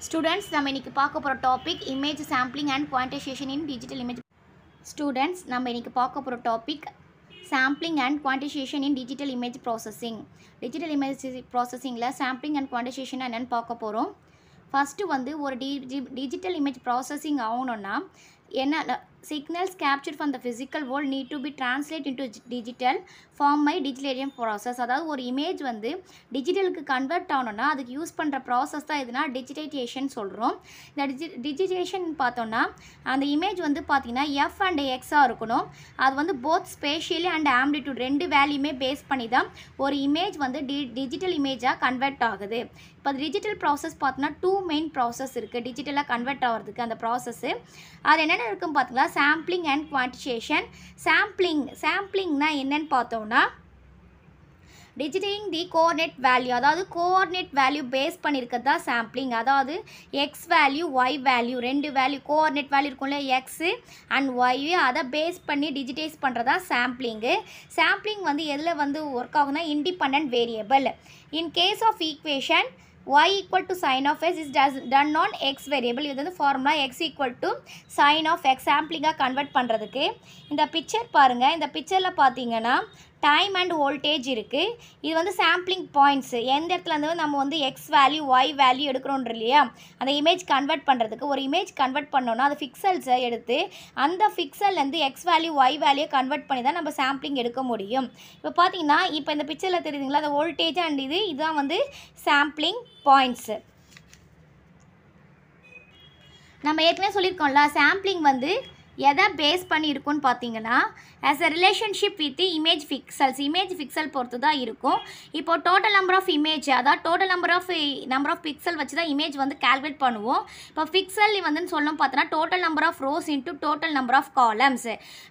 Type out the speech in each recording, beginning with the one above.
Students நம்ம இன்றைக்கி பார்க்க போகிற topic image sampling and quantization in digital image students நம்ம இன்றைக்கி பார்க்க போகிற topic sampling and quantization in digital image processing digital image ப்ராசஸிங்கில் sampling and quantization என்னென்னு பார்க்க போகிறோம் ஃபஸ்ட்டு வந்து ஒரு டி டிஜிட்டல் இமேஜ் ப்ராசஸிங் ஆகணும்னா என்ன signals capture from the physical world need to be translate into digital form my டிஜிட்டேரியம் process அதாவது ஒரு இமேஜ் வந்து டிஜிட்டலுக்கு கன்வெர்ட் ஆகணும்னா அதுக்கு யூஸ் பண்ணுற ப்ராசஸ் தான் எதுனா டிஜிடைசேஷன் சொல்கிறோம் இந்த டிஜி டிஜிட்டேஷன் பார்த்தோன்னா அந்த இமேஜ் வந்து பார்த்திங்கன்னா எஃப் அண்ட் எக்ஸாக இருக்கணும். அது வந்து போத் ஸ்பேஷியலி அண்ட் ஆம்பிடியூட் ரெண்டு வேல்யூமே பேஸ் பண்ணி தான் ஒரு இமேஜ் வந்து டி டிஜிட்டல் இமேஜாக கன்வெர்ட் ஆகுது. இப்போ டிஜிட்டல் ப்ராசஸ் பார்த்தோன்னா டூ மெயின் ப்ராசஸ் இருக்குது டிஜிட்டலாக கன்வெர்ட் ஆகிறதுக்கு அந்த ப்ராசஸ்ஸு அது என்னென்ன இருக்கும் பார்த்தீங்களா சாம்பிளிங் அண்ட் குவான்டிசேஷன் சாம்பிளிங் சாம்பிளிங்னா என்னன்னு பார்த்தோம்னா டிஜிட்டிங் தி கோஆர்டினேட் வேல்யூ அதாவது கோஆர்டினேட் வேல்யூ பேஸ் பண்ணியிருக்கிறது தான் சாம்பிளிங் அதாவது எக்ஸ் வேல்யூ ஒய் வேல்யூ ரெண்டு வேல்யூ கோஆர்டினேட் வேல்யூ இருக்கும்ல எக்ஸு அண்ட் ஒய் அதை பேஸ் பண்ணி டிஜிட்டைஸ் பண்ணுறதா சாம்பிளிங்கு சாம்பிளிங் வந்து எதில் வந்து ஒர்க் ஆகும்னா independent variable in case of equation y equal to sin of s is done on x variable. இது வந்து formula x equal to sin of x. Sampling convert பண்ணுறதுக்கு இந்த பிக்சர் பாருங்கள் இந்த பிக்சரில் பார்த்தீங்கன்னா டைம் அண்ட் வோல்டேஜ் இருக்குது இது வந்து சாம்பிளிங் பாயிண்ட்ஸு எந்த இடத்துல இருந்து நம்ம வந்து எக்ஸ் வேல்யூ ஒய் வேல்யூ எடுக்கிறோன்ற இல்லையா? அந்த இமேஜ் கன்வெர்ட் பண்ணுறதுக்கு ஒரு இமேஜ் கன்வெர்ட் பண்ணோன்னா அது ஃபிக்சல்ஸை எடுத்து அந்த ஃபிக்சல்லேருந்து X value Y value convert பண்ணி தான் நம்ம சாம்பிளிங் எடுக்க முடியும். இப்போ பார்த்தீங்கன்னா இப்போ இந்த பிக்சரில் தெரியுதுங்களா? அந்த வோல்டேஜ் அண்ட் இது இதுதான் வந்து சாம்பிளிங் பாயிண்ட்ஸு நம்ம ஏற்கனவே சொல்லியிருக்கோம்ல சாம்பிளிங் வந்து எதை பேஸ் பண்ணி இருக்கும்னு பார்த்தீங்கன்னா as a relationship with image pixels image pixel பொறுத்து தான் இருக்கும். இப்போ டோட்டல் நம்பர் ஆஃப் இமேஜ் அதாவது total number of number of pixel வச்சு தான் இமேஜ் வந்து கால்குலேட் பண்ணுவோம். இப்போ ஃபிக்சல் வந்து சொல்லணும் பார்த்தோன்னா total number of rows into total number of columns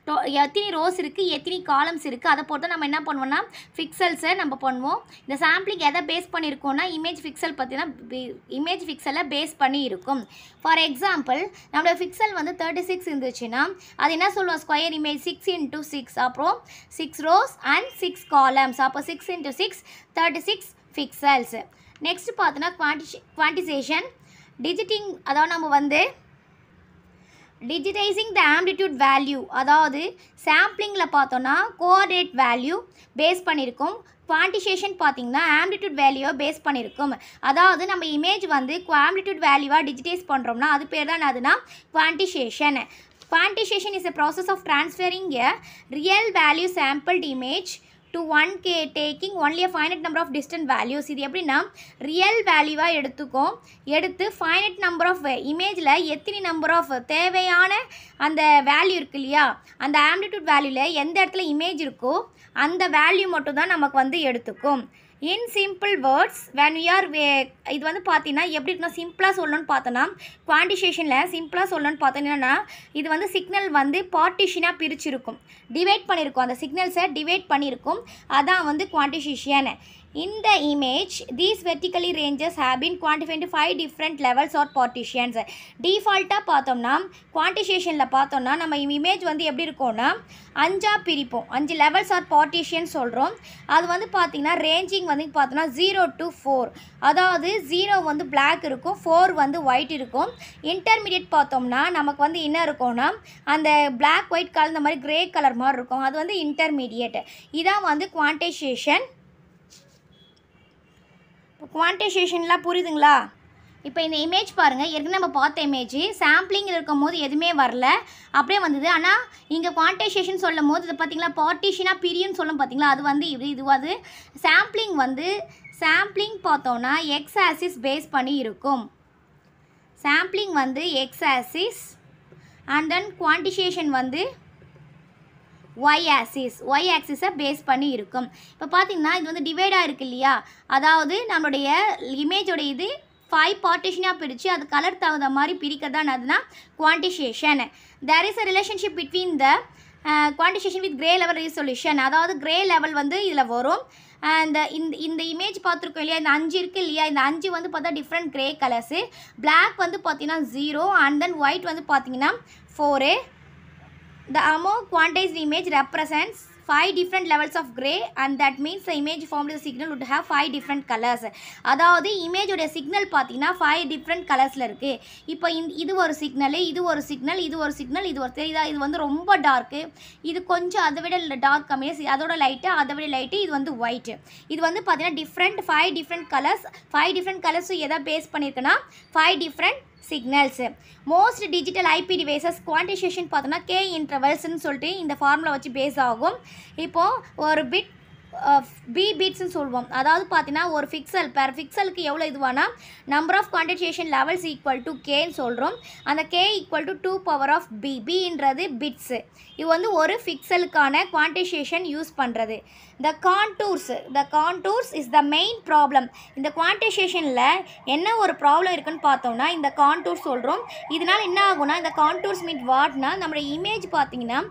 to எத்தனை ரோஸ் இருக்குது எத்தனை காலம்ஸ் இருக்குது அதை பொறுத்து நம்ம என்ன பண்ணுவோம்னா ஃபிக்சல்ஸை நம்ம பண்ணுவோம். இந்த சாம்பிளிங் எதை பேஸ் பண்ணியிருக்கோம்னா இமேஜ் பிக்சல் பார்த்தீங்கன்னா இமேஜ் பிக்சலை பேஸ் பண்ணி இருக்கும். ஃபார் எக்ஸாம்பிள் நம்மளோட பிக்சல் வந்து தேர்ட்டி சிக்ஸ் இருந்துச்சுன்னா அது என்ன சொல்லுவோம்? Square image six into six அப்புறம் six rows and six columns அப்போ six into six thirty six pixels next பார்த்தோன்னா குவான்டி குவான்டிசேஷன் டிஜிட்டிங் அதாவது நம்ம வந்து டிஜிட்டைசிங் த ஆம்ப்ளிடியூட் வேல்யூ அதாவது சாம்பிளிங்கில் பார்த்தோன்னா கோஆர்டினேட் வேல்யூ பேஸ் பண்ணியிருக்கும் குவான்டிசேஷன் பார்த்தீங்கன்னா ஆம்ப்ளிடியூட் வேல்யூவை பேஸ் பண்ணியிருக்கும் அதாவது நம்ம இமேஜ் வந்து ஆம்ப்ளிடியூட் வேல்யூவாக டிஜிட்டைஸ் பண்ணுறோம்னா அது பேர் தான் அதுனா quantization Quantization is a process of transferring a real value sampled image to 1k taking only a finite number of distant values. இது எப்படின்னா ரியல் வேல்யூவாக எடுத்துக்கும் எடுத்து ஃபைனட் நம்பர் ஆஃப் இமேஜில் எத்தனை நம்பர் ஆஃப் தேவையான அந்த வேல்யூ இருக்கு இல்லையா? அந்த ஆம்ப்ளிடியூட் வேல்யூவில் எந்த இடத்துல இமேஜ் இருக்கோ அந்த வேல்யூ மட்டும் தான் நமக்கு வந்து எடுத்துக்கும். In simple words when you are way இது வந்து பார்த்தீங்கன்னா எப்படி இருக்கணும் சிம்பிளாக சொல்லணும்னு பார்த்தோன்னா குவான்டிசேஷனில் சிம்பிளாக சொல்லணும்னு பார்த்தீங்கன்னா இது வந்து சிக்னல் வந்து பார்ட்டிஷனாக பிரிச்சிருக்கும். டிவைட் பண்ணியிருக்கும் அந்த சிக்னல்ஸை டிவைட் பண்ணியிருக்கும் அதான் வந்து குவான்டிசேஷன் இந்த image these vertically ranges have been quantified five different levels or partitions டிஃபால்ட்டாக பார்த்தோம்னா குவான்டிசேஷனில் பார்த்தோம்னா நம்ம இமேஜ் வந்து எப்படி இருக்கும்னா அஞ்சாக பிரிப்போம். அஞ்சு லெவல்ஸ் ஆர் பார்ட்டிஷியன் சொல்கிறோம் அது வந்து பார்த்திங்கன்னா ரேஞ்சிங் வந்து பார்த்தோன்னா ஜீரோ டு ஃபோர் அதாவது ஜீரோ வந்து பிளாக் இருக்கும் ஃபோர் வந்து ஒயிட் இருக்கும். இன்டர்மீடியட் பார்த்தோம்னா நமக்கு வந்து என்ன இருக்கும்னா அந்த பிளாக் ஒயிட் கலந்த மாதிரி கிரே கலர் மாதிரி இருக்கும். அது வந்து இன்டர்மீடியட் இதான் வந்து குவான்டைசேஷன் இப்போ குவான்டைசேஷன்லாம் புரியுதுங்களா? இப்போ இந்த இமேஜ் பாருங்கள் ஏற்கனவே நம்ம பார்த்த இமேஜ் சாம்பிளிங் இருக்கும் போது எதுவுமே வரல. அப்படியே வந்தது. ஆனால் இங்கே குவான்டைசேஷன் சொல்லும் போது இது பார்த்தீங்களா பார்ட்டிஷனாக பிரியுன்னு சொல்லும் பார்த்தீங்களா அது வந்து இது இதுவாது சாம்பிளிங் வந்து சாம்பிளிங் பார்த்தோன்னா எக்ஸ் ஆசிஸ் பேஸ் பண்ணி இருக்கும். சாம்பிளிங் வந்து X axis and then quantization வந்து ஒய் ஆக்சிஸ் ஒய் ஆக்சிஸை பேஸ் பண்ணி இருக்கும். இப்போ பார்த்தீங்கன்னா இது வந்து டிவைடாக இருக்குது இல்லையா? அதாவது நம்மளுடைய இமேஜோட இது ஃபைவ் பார்ட்டிஷனாக பிரித்து அது கலர் தகுந்த மாதிரி பிரிக்க தான் அதுனா quantization there is a relationship between the quantization with grey level resolution அதாவது கிரே லெவல் வந்து இதில் வரும். இந்த இந்த இந்த இமேஜ் பார்த்துருக்கோம் இல்லையா? இந்த அஞ்சு இருக்குது இல்லையா? இந்த அஞ்சு வந்து பார்த்தா டிஃப்ரெண்ட் கிரே கலர்ஸு பிளாக் வந்து பார்த்தீங்கன்னா ஜீரோ அண்ட் தென் ஒயிட் வந்து பார்த்தீங்கன்னா four The amount quantized image represents five different levels of grey and that means the image form the signal would have five different colours அதாவது இமேஜோட signal பார்த்தீங்கன்னா five different கலர்ஸில் இருக்குது இப்போ இந்த இது ஒரு சிக்னலு இது ஒரு சிக்னல் இது ஒரு சிக்னல் இது ஒரு தெரியுதா? இது வந்து ரொம்ப டார்க்கு இது கொஞ்சம் அதை விட டார்க் கம்மியாக அதோட லைட்டு அதை விட லைட்டு இது வந்து ஒயிட் இது வந்து பார்த்தீங்கன்னா different five different colours five different கலர்ஸும் எதை base பண்ணியிருக்குன்னா five different signals. Most digital IP devices quantization பார்த்தோன்னா கே இன்டர்வல்ஸ்னு சொல்லிட்டு இந்த ஃபார்முலா வச்சு பேஸ் ஆகும். இப்போது ஒரு பிட் பி பீட்ஸ்ன்னு சொல்லுவோம் அதாவது பார்த்தீங்கன்னா ஒரு ஃபிக்சல் பெர் ஃபிக்சலுக்கு எவ்வளோ இதுவானா number of quantitation levels equal to கேன்னு சொல்கிறோம் அந்த K equal to two power of B பின்றது bits இது வந்து ஒரு ஃபிக்சலுக்கான குவான்டிசேஷன் யூஸ் பண்ணுறது the contours the contours is the main problem இந்த குவான்டிசேஷனில் என்ன ஒரு ப்ராப்ளம் இருக்குன்னு பார்த்தோம்னா இந்த கான்டூர் சொல்கிறோம் இதனால் என்ன ஆகும்னா இந்த கான்டூர்ஸ் மீன் வாட்னா நம்மளோட இமேஜ் பார்த்தீங்கன்னா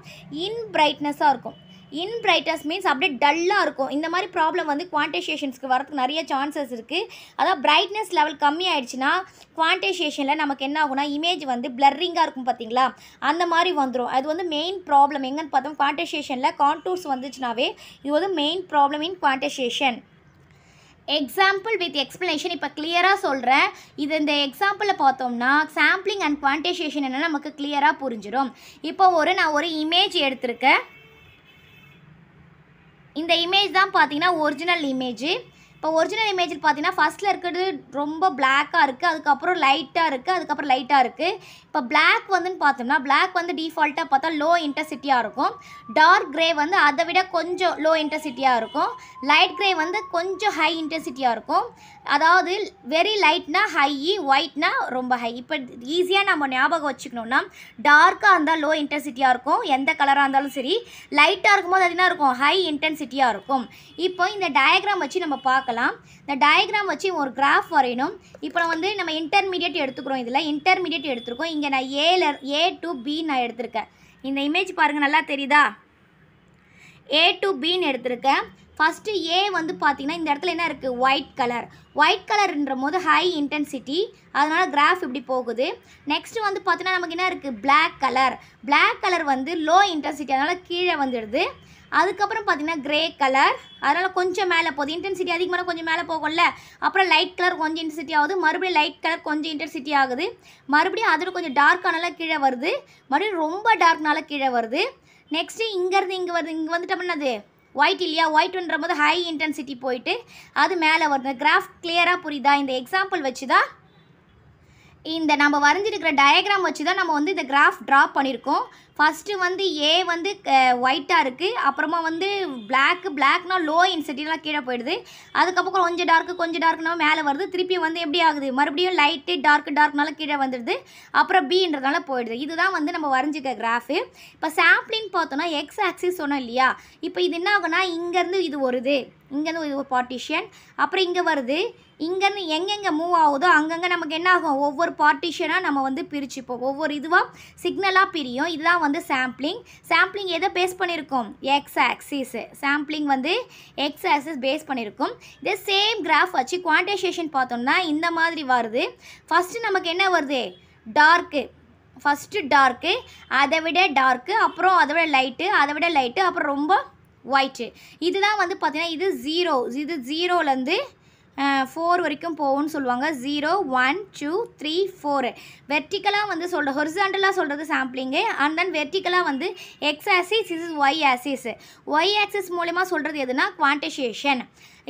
இன் பிரைட்னஸாக இருக்கும். இன் பிரைட்டஸ் மீன்ஸ் அப்படியே டல்லாக இருக்கும். இந்த மாதிரி ப்ராப்ளம் வந்து குவான்டைசேஷன்ஸ்க்கு வரதுக்கு நிறைய சான்சஸ் இருக்குது அதாவது பிரைட்னஸ் லெவல் கம்மி ஆயிடுச்சுன்னா குவான்டைசேஷனில் நமக்கு என்ன ஆகும்னா இமேஜ் வந்து பிளர்ரிங்காக இருக்கும் பார்த்தீங்களா அந்த மாதிரி வந்துடும் அது வந்து மெயின் ப்ராப்ளம் எங்கன்னு பார்த்தோம் குவான்டைசேஷனில் கான்டூர்ஸ் வந்துச்சுனாவே இது வந்து main problem in quantization example with explanation இப்போ கிளியராக சொல்கிறேன் இது இந்த எக்ஸாம்பிளில் பார்த்தோம்னா சாம்பிளிங் அண்ட் குவான்டைசேஷன் என்ன நமக்கு கிளியராக புரிஞ்சிடும் இப்போ ஒரு நான் ஒரு இமேஜ் எடுத்திருக்கேன். இந்த இமேஜ் தான் பார்த்தீங்கன்னா ஒரிஜினல் இமேஜ் இப்போ ஒரிஜினல் இமேஜில் பார்த்தீங்கன்னா ஃபஸ்ட்டில் இருக்கிறது ரொம்ப பிளாக்காக இருக்குது அதுக்கப்புறம் லைட்டாக இருக்குது அதுக்கப்புறம் லைட்டாக இருக்குது இப்போ பிளாக் வந்துன்னு பார்த்தோம்னா பிளாக் வந்து டிஃபால்ட்டாக பார்த்தா லோ இன்டர்சிட்டியாக இருக்கும். டார்க் க்ரே வந்து அதை விட கொஞ்சம் லோ இன்டர்சிட்டியாக இருக்கும். லைட் க்ரே வந்து கொஞ்சம் ஹை இன்டென்சிட்டியாக இருக்கும். அதாவது வெரி லைட்னா ஹை ஒயிட்னா ரொம்ப ஹை இப்போ ஈஸியாக நம்ம ஞாபகம் வச்சுக்கணும்னா டார்க்காக இருந்தால் லோ இன்டென்சிட்டியாக இருக்கும். எந்த கலராக இருந்தாலும் சரி. லைட்டாக இருக்கும்போது அது என்ன இருக்கும்? ஹை இன்டென்சிட்டியாக இருக்கும். இப்போ இந்த டயக்ராம் வச்சு நம்ம பார்க்கலாம். இந்த டயக்ராம் வச்சு ஒரு கிராஃப் வரையணும். இப்போ வந்து நம்ம இன்டர்மீடியட் எடுத்துக்கிறோம் இதில். இன்டர்மீடியட் எடுத்துருக்கோம். இங்கே நான் ஏல ஏ டு பி நான் எடுத்திருக்கேன். இந்த இமேஜ் பாருங்கள் நல்லா தெரியுதா? ஏ டு பின்னு எடுத்திருக்கேன். ஃபஸ்ட்டு ஏ வந்து பார்த்தீங்கன்னா இந்த இடத்துல என்ன இருக்குது ஒயிட் கலர் ஒயிட் கலர்ன்ற போது ஹை இன்டென்சிட்டி அதனால் கிராஃப் இப்படி போகுது. நெக்ஸ்ட்டு வந்து பார்த்தீங்கன்னா நமக்கு என்ன இருக்குது பிளாக் கலர் பிளாக் கலர் வந்து லோ இன்டென்சிட்டி அதனால் கீழே வந்துடுது. அதுக்கப்புறம் பார்த்தீங்கன்னா கிரே கலர் அதனால் கொஞ்சம் மேலே போகுது. இன்டென்சிட்டி அதிகமான கொஞ்சம் மேலே போகும்ல. அப்புறம் லைட் கலர் கொஞ்சம் இன்டென்சிட்டி ஆகுது. மறுபடியும் லைட் கலர் கொஞ்சம் இன்டென்சிட்டி ஆகுது. மறுபடியும் அதில் கொஞ்சம் டார்க்கானால கீழே வருது. மறுபடியும் ரொம்ப டார்க்னால கீழே வருது. நெக்ஸ்ட்டு இங்கேருந்து இங்கே வருது. இங்கே வந்துட்டு என்னது? ஒயிட் இல்லையா? ஒயிட்ன்ற போது ஹை இன்டென்சிட்டி போயிட்டு அது மேலே வருது. கிராஃப் கிளியராக புரியுதா? இந்த எக்ஸாம்பிள் வச்சு தான் இந்த நம்ம வரைஞ்சிருக்கிற டயக்ராம் வச்சு தான் நம்ம வந்து இந்த கிராஃப் ட்ரா பண்ணியிருக்கோம். ஃபஸ்ட்டு வந்து ஏ வந்து ஒயிட்டாக இருக்குது அப்புறமா வந்து பிளாக்கு பிளாக்னால் லோ இன்சென்டிவ்லாம் கீழே போயிடுது. அதுக்கப்புறம் கொஞ்சம் டார்க்கு கொஞ்சம் டார்க்குனா மேலே வருது. திருப்பி வந்து எப்படி ஆகுது? மறுபடியும் லைட்டு டார்க்கு டார்க்னால கீழே வந்துடுது. அப்புறம் பீன்றதுனால போயிடுது. இதுதான் வந்து நம்ம வரைஞ்சிக்க கிராஃபு இப்போ சாம்பிளின்னு பார்த்தோன்னா எக்ஸ் ஆக்சிஸ் சொன்னோம் இல்லையா? இப்போ இது என்ன ஆகுனா இங்கேருந்து இது வருது. இங்கேருந்து இது ஒரு பார்ட்டிஷியன் அப்புறம் இங்கே வருது. இங்கேருந்து எங்கெங்கே மூவ் ஆகுதோ அங்கங்கே நமக்கு என்ன ஆகும்? ஒவ்வொரு பார்ட்டிஷனாக நம்ம வந்து பிரிச்சுப்போம். ஒவ்வொரு இதுவாக சிக்னலாக பிரியும். இதுதான் வந்து சாம்பிளிங் சாம்பிளிங் எதை பேஸ் பண்ணியிருக்கோம் எக்ஸ் ஆக்சிஸு சாம்பிளிங் வந்து எக்ஸ் ஆக்சிஸ் பேஸ் பண்ணியிருக்கோம் இதே சேம் கிராஃப் வச்சு குவான்டைசேஷன் பார்த்தோம்னா இந்த மாதிரி வருது. ஃபஸ்ட்டு நமக்கு என்ன வருது? டார்க்கு ஃபஸ்ட்டு டார்க்கு அதை விட டார்க்கு அப்புறம் அதை விட லைட்டு அதை விட லைட்டு அப்புறம் ரொம்ப ஒயிட்டு இதுதான் வந்து பார்த்திங்கன்னா இது ஜீரோ இது ஜீரோலேருந்து ஃபோர் வரைக்கும் போகும்னு சொல்லுவாங்க. Zero one two three four வெர்டிக்கலாக வந்து சொல்கிற ஹொரிசாண்டலாக சொல்கிறது சாம்பிளிங்கு அண்ட் தென் வெர்டிக்கலாக வந்து X axis is Y axis Y axis மூலயமா சொல்கிறது எதுனா குவான்டிசேஷன்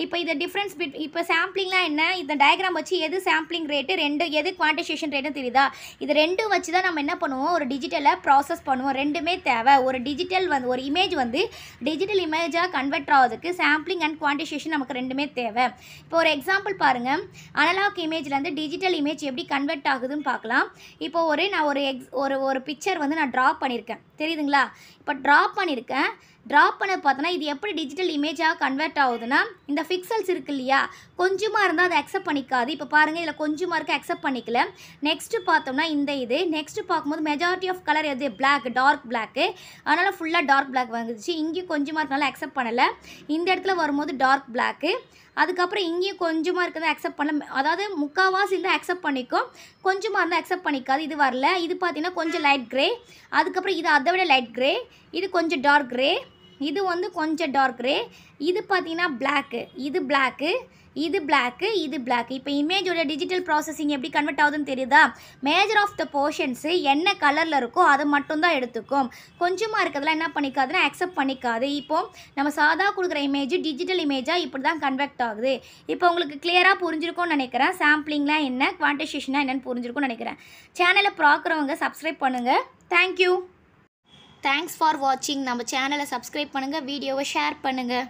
இப்போ இது டிஃப்ரென்ஸ் பிட் இப்போ சாம்பிளிங்லாம் என்ன? இந்த டயக்ராம் வச்சு எது சாம்பிளிங் ரேட்டு ரெண்டு எது குவான்டிசேஷன் ரேட்டும் தெரியுதா? இது ரெண்டும் வச்சு தான் நம்ம என்ன பண்ணுவோம்? ஒரு டிஜிட்டலை ப்ராசஸ் பண்ணுவோம். ரெண்டுமே தேவை. ஒரு டிஜிட்டல் வந்து ஒரு இமேஜ் வந்து டிஜிட்டல் இமேஜாக கன்வெர்ட் ஆகிறதுக்கு சாம்பிளிங் அண்ட் குவான்டிசேஷன் நமக்கு ரெண்டுமே தேவை. இப்போ ஒரு எக்ஸாம்பிள் பாருங்கள் அனலாக் இமேஜ்லேருந்து டிஜிட்டல் இமேஜ் எப்படி கன்வெர்ட் ஆகுதுன்னு பார்க்கலாம். இப்போ ஒரு நான் ஒரு எக்ஸ் ஒரு ஒரு பிக்சர் வந்து நான் ட்ரா பண்ணியிருக்கேன் தெரியுதுங்களா? இப்போ ட்ரா பண்ணியிருக்கேன் ட்ராப் பண்ண பார்த்தோன்னா இது எப்படி டிஜிட்டல் இமேஜாக கன்வெர்ட் ஆகுதுன்னா இந்த பிக்சல்ஸ் இருக்கு இல்லையா? கொஞ்சமாக இருந்தால் அதை அக்செப்ட் பண்ணிக்காது. இப்போ பாருங்கள் இதில் கொஞ்சமாக இருக்க அக்செப்ட் பண்ணிக்கல. நெக்ஸ்ட்டு பார்த்தோம்னா இந்த இது. நெக்ஸ்ட்டு பார்க்கும்போது மெஜாரிட்டி ஆஃப் கலர் எது? பிளாக் டார்க் பிளாக்கு அதனால் ஃபுல்லாக டார்க் பிளாக் வந்துச்சு இங்கேயும் கொஞ்சமாக இருக்கனால அக்செப்ட் பண்ணலை. இந்த இடத்துல வரும்போது டார்க் பிளாக்கு அதுக்கப்புறம் இங்கேயும் கொஞ்சமாக இருக்கிறத அக்செப்ட் பண்ண அதாவது முக்கால்வாசி இருந்தால் அக்செப்ட் பண்ணிக்கும். கொஞ்சமாக இருந்தால் அக்செப்ட் பண்ணிக்காது. இது வரல. இது பார்த்திங்கன்னா கொஞ்சம் லைட் க்ரே அதுக்கப்புறம் இது அதை விட லைட் க்ரே இது கொஞ்சம் டார்க் க்ரே இது வந்து கொஞ்சம் டார்க் ரே இது பார்த்தீங்கன்னா பிளாக்கு இது பிளாக்கு இது பிளாக்கு இது பிளாக் இப்போ இமேஜோட டிஜிட்டல் ப்ராசஸிங் எப்படி கன்வெர்ட் ஆகுதுன்னு தெரியுதா? மேஜர் ஆஃப் த போர்ஷன்ஸு என்ன கலரில் இருக்கோ அதை மட்டும்தான் எடுத்துக்கும். கொஞ்சமாக இருக்கிறதுலாம் என்ன பண்ணிக்காதுன்னா அக்செப்ட் பண்ணிக்காது. இப்போ நம்ம சாதா கொடுக்குற இமேஜ் டிஜிட்டல் இமேஜாக இப்படி தான் கன்வெர்ட் ஆகுது. இப்போ உங்களுக்கு கிளியராக புரிஞ்சிருக்கும்னு நினைக்கிறேன். சாம்பிளிங்லாம் என்ன குவான்டைசேஷனாக என்னென்னு புரிஞ்சிருக்கும்னு நினைக்கிறேன். சேனலை பார்க்குறவங்க சப்ஸ்கிரைப் பண்ணுங்கள் தேங்க்யூ தேங்க்ஸ் ஃபார் வாட்சிங் நம்ம சேனலை சப்ஸ்கிரைப் பண்ணுங்கள் வீடியோவை ஷேர் பண்ணுங்கள்